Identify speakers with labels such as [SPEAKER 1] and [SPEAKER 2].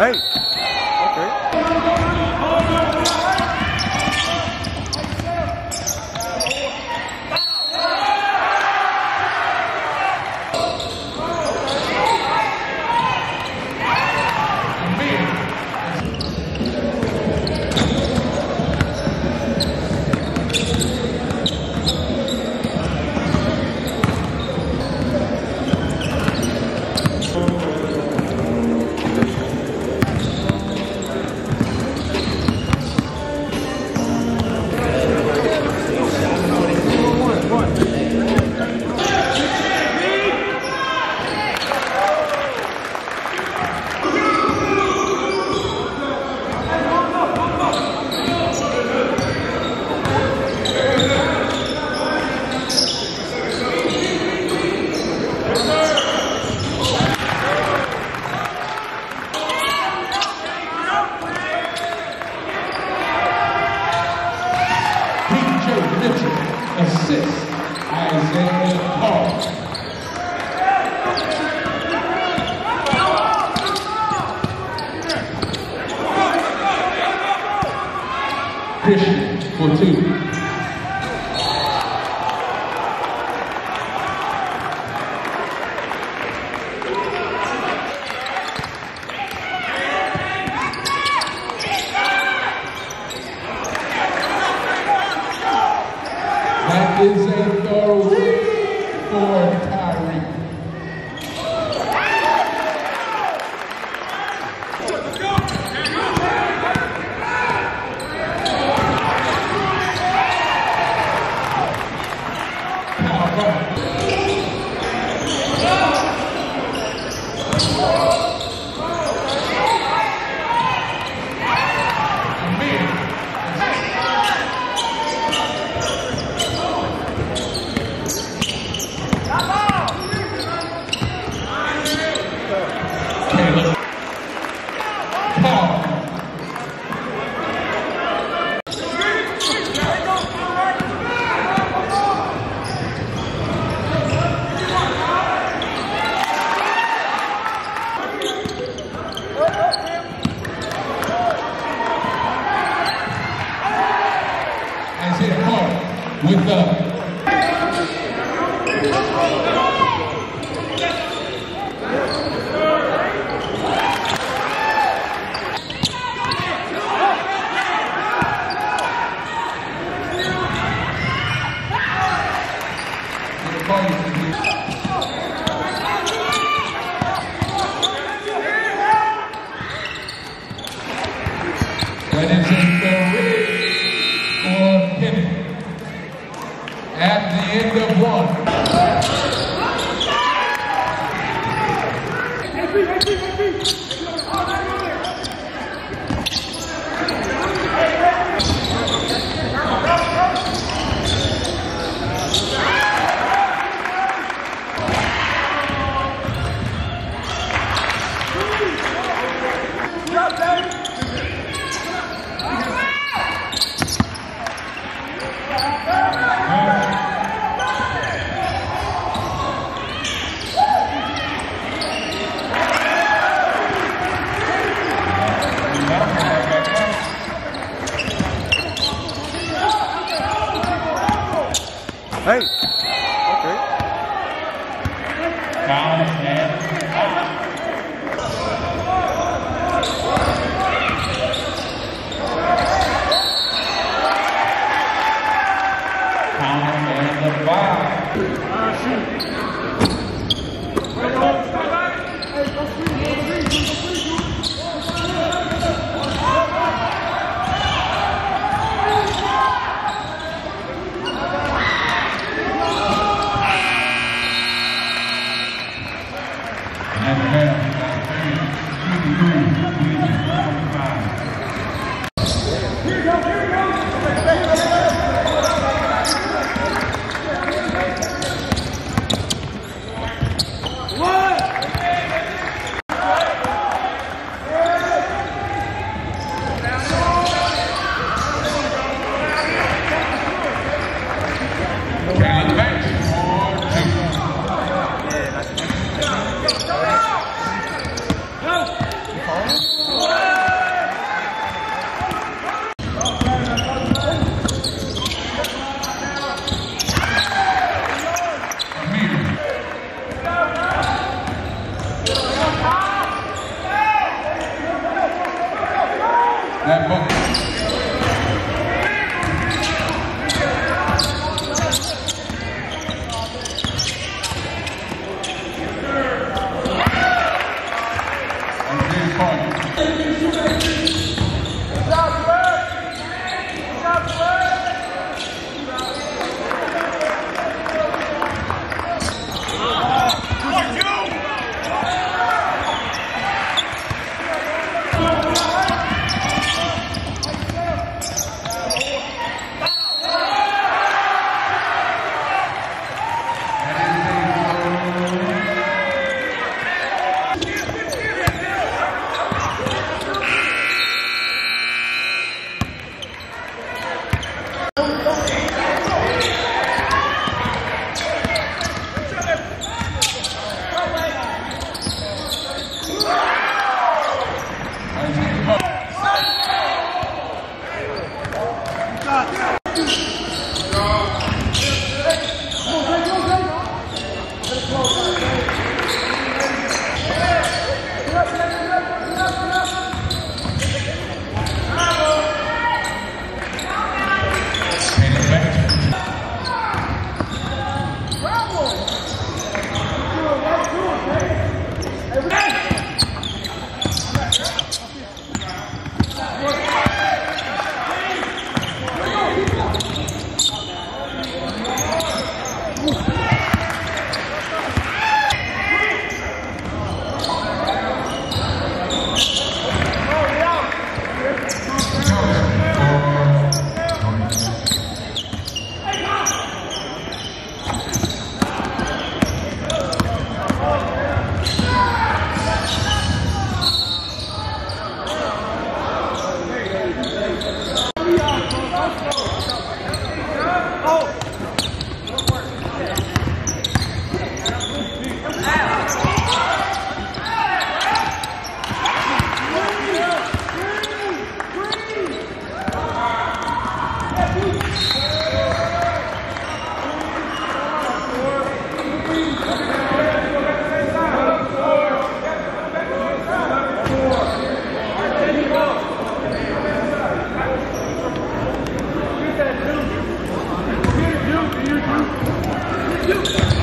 [SPEAKER 1] Hey. Okay.
[SPEAKER 2] Christian for two. That is a throw for with the Is a three
[SPEAKER 1] Hey. Okay.
[SPEAKER 2] Foul and Foul and the foul. And ah, Go. you